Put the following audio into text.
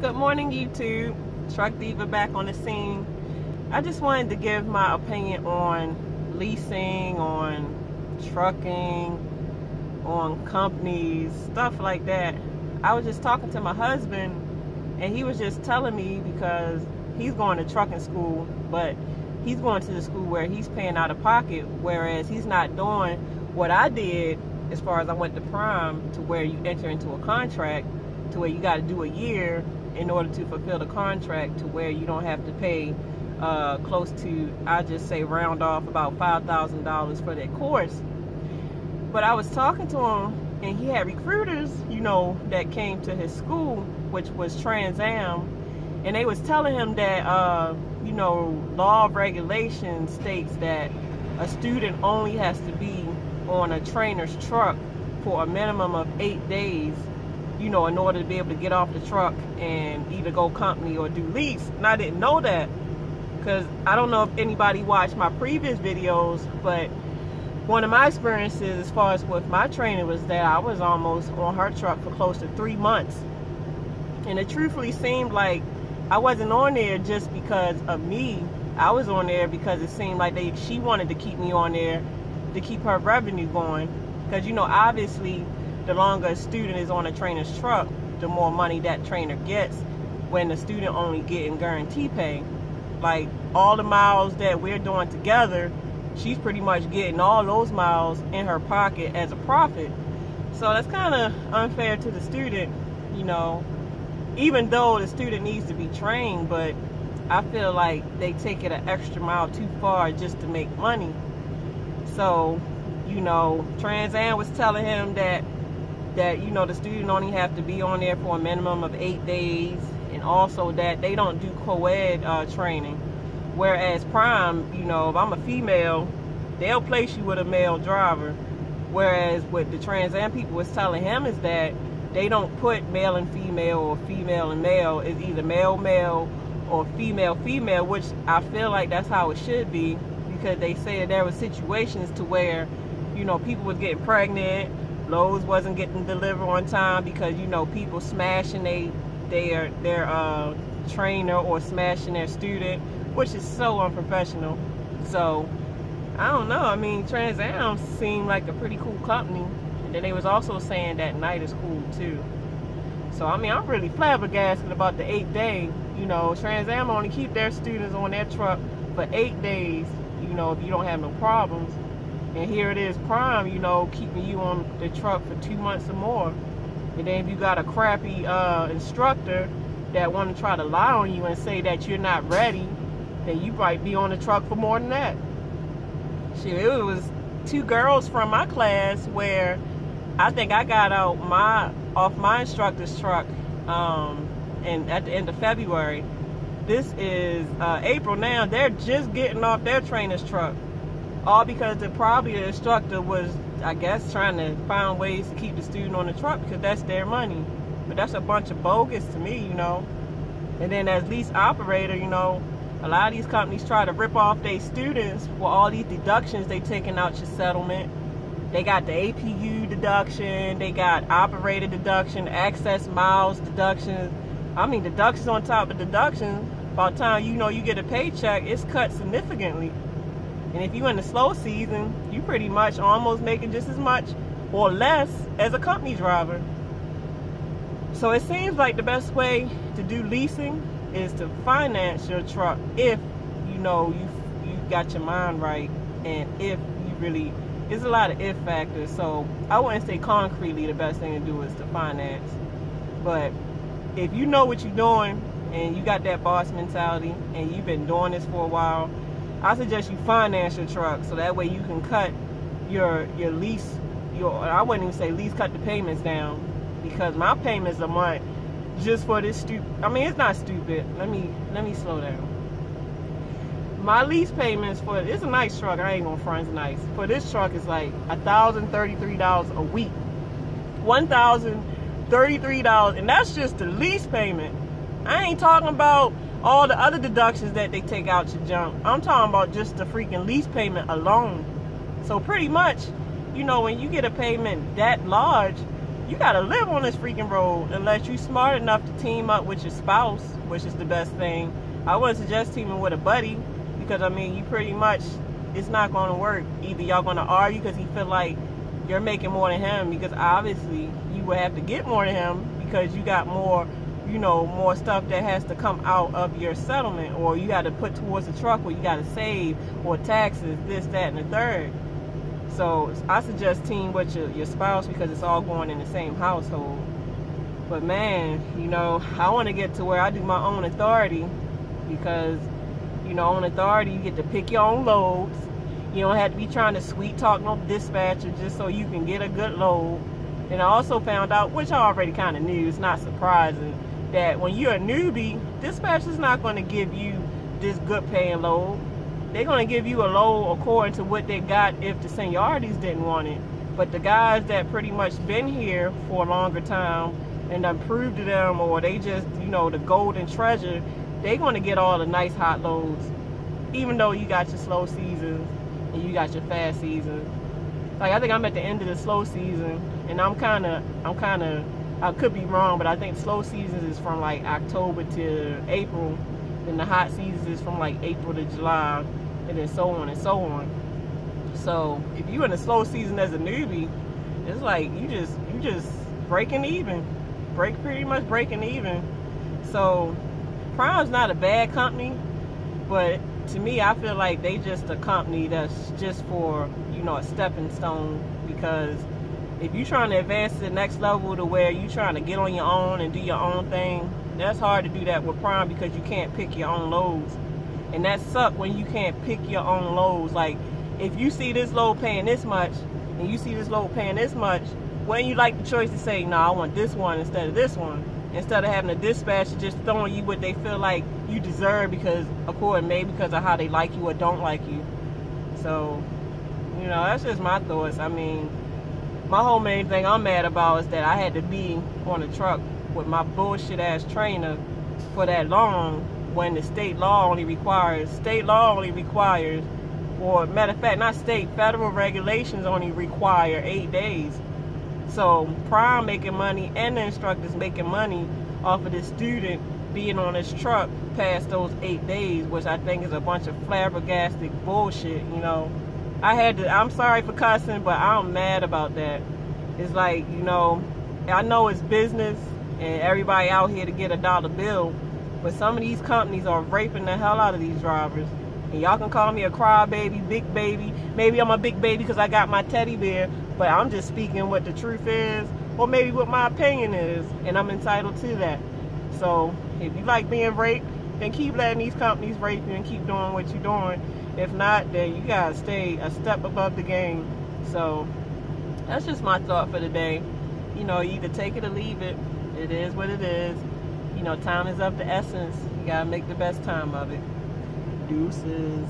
Good morning, YouTube. Truck Diva back on the scene. I just wanted to give my opinion on leasing, on trucking, on companies, stuff like that. I was just talking to my husband, and he was just telling me because he's going to trucking school, but he's going to the school where he's paying out of pocket, whereas he's not doing what I did as far as I went to prime to where you enter into a contract to where you got to do a year in order to fulfill the contract to where you don't have to pay uh, close to, I just say round off about $5,000 for that course. But I was talking to him and he had recruiters, you know, that came to his school, which was Trans Am, and they was telling him that, uh, you know, law of regulation states that a student only has to be on a trainer's truck for a minimum of eight days you know, in order to be able to get off the truck and either go company or do lease. And I didn't know that because I don't know if anybody watched my previous videos, but one of my experiences as far as with my training was that I was almost on her truck for close to three months. And it truthfully seemed like I wasn't on there just because of me. I was on there because it seemed like they she wanted to keep me on there to keep her revenue going. Because, you know, obviously the longer a student is on a trainer's truck, the more money that trainer gets when the student only getting guarantee pay. Like all the miles that we're doing together, she's pretty much getting all those miles in her pocket as a profit. So that's kind of unfair to the student, you know, even though the student needs to be trained, but I feel like they take it an extra mile too far just to make money. So, you know, Trans Am was telling him that that you know the student only have to be on there for a minimum of eight days. And also that they don't do co-ed uh, training. Whereas prime you know if i'm a female they'll place you with a male driver. Whereas what the trans am people was telling him is that they don't put male and female or female and male. It's either male male or female female which i feel like that's how it should be. Because they that there were situations to where you know people were getting pregnant loads wasn't getting delivered on time because you know people smashing they their their uh, trainer or smashing their student, which is so unprofessional. So I don't know. I mean, Trans Am seemed like a pretty cool company, and then they was also saying that Knight is cool too. So I mean, I'm really flabbergasted about the eight day. You know, Trans Am only keep their students on their truck for eight days. You know, if you don't have no problems. And here it is prime, you know, keeping you on the truck for two months or more. And then if you got a crappy uh, instructor that want to try to lie on you and say that you're not ready, then you might be on the truck for more than that. Shit, it was two girls from my class where I think I got out my off my instructor's truck um, and at the end of February. This is uh, April now. They're just getting off their trainer's truck all because the probably the instructor was I guess trying to find ways to keep the student on the truck because that's their money. But that's a bunch of bogus to me, you know. And then as lease operator, you know, a lot of these companies try to rip off their students with all these deductions they taking out your settlement. They got the APU deduction, they got operator deduction, access miles deduction. I mean deductions on top of deductions. By the time you know you get a paycheck, it's cut significantly. And if you're in the slow season, you pretty much almost making just as much or less as a company driver. So it seems like the best way to do leasing is to finance your truck if you know you you got your mind right and if you really it's a lot of if factors. So I wouldn't say concretely the best thing to do is to finance. But if you know what you're doing and you got that boss mentality and you've been doing this for a while I suggest you finance your truck so that way you can cut your your lease your I wouldn't even say lease cut the payments down. Because my payments a month just for this stupid I mean it's not stupid. Let me let me slow down. My lease payments for it's a nice truck. I ain't gonna front it's nice. For this truck is like a thousand thirty three dollars a week. One thousand thirty three dollars and that's just the lease payment. I ain't talking about all the other deductions that they take out your junk. I'm talking about just the freaking lease payment alone. So pretty much, you know, when you get a payment that large, you gotta live on this freaking road unless you smart enough to team up with your spouse, which is the best thing. I wouldn't suggest teaming with a buddy because I mean you pretty much it's not to work. Either y'all to argue because he feel like you're making more than him because obviously you would have to get more than him because you got more, you know, more stuff that has to come out of your settlement or you got to put towards the truck or you got to save or taxes, this, that, and the third. So I suggest team with your, your spouse because it's all going in the same household. But man, you know, I want to get to where I do my own authority because you know, on authority, you get to pick your own loads. You don't have to be trying to sweet talk no dispatcher just so you can get a good load. And I also found out, which I already kind of knew, it's not surprising, that when you're a newbie, dispatch is not going to give you this good paying load. They're going to give you a load according to what they got if the seniorities didn't want it. But the guys that pretty much been here for a longer time and done proved to them or they just, you know, the golden treasure, they're going to get all the nice hot loads, even though you got your slow seasons and you got your fast seasons. Like I think I'm at the end of the slow season, and I'm kind of, I'm kind of, I could be wrong, but I think slow seasons is from like October to April, and the hot seasons is from like April to July, and then so on and so on. So if you're in a slow season as a newbie, it's like you just, you just breaking even, break pretty much breaking even. So Prime's not a bad company, but to me, I feel like they just a company that's just for, you know, a stepping stone because if you're trying to advance to the next level to where you're trying to get on your own and do your own thing, that's hard to do that with Prime because you can't pick your own loads. And that sucks when you can't pick your own loads. Like, if you see this load paying this much and you see this load paying this much, when you like the choice to say, no, I want this one instead of this one instead of having a dispatcher just throwing you what they feel like you deserve because according maybe because of how they like you or don't like you so you know that's just my thoughts i mean my whole main thing i'm mad about is that i had to be on a truck with my bullshit ass trainer for that long when the state law only requires state law only requires or matter of fact not state federal regulations only require eight days so Prime making money and the instructors making money off of the student being on his truck past those eight days, which I think is a bunch of flabbergasted bullshit, you know. I had to, I'm sorry for cussing, but I'm mad about that. It's like, you know, I know it's business and everybody out here to get a dollar bill, but some of these companies are raping the hell out of these drivers. And y'all can call me a crybaby, big baby. Maybe I'm a big baby because I got my teddy bear, but I'm just speaking what the truth is, or maybe what my opinion is, and I'm entitled to that. So if you like being raped, then keep letting these companies rape you and keep doing what you're doing. If not, then you gotta stay a step above the game. So that's just my thought for the day. You know, either take it or leave it. It is what it is. You know, time is of the essence. You gotta make the best time of it. Deuces.